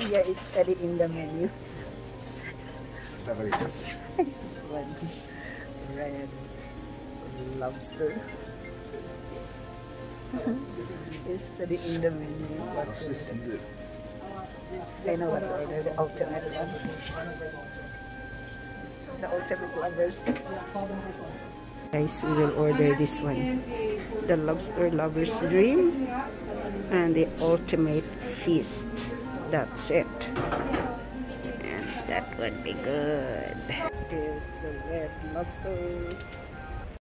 Tia is studying the menu. this one, red lobster. is studying the menu. What to order. I know what to order. The ultimate one. The ultimate lovers. Guys, we will order this one. The lobster lover's dream and the ultimate feast. That's it. And that would be good. This is the red lobster.